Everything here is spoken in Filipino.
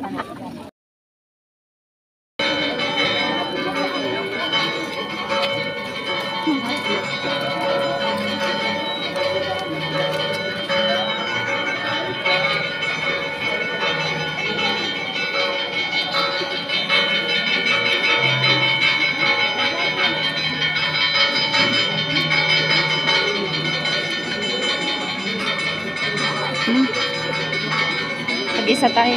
Oh. Hmm? Mag-isa tayo.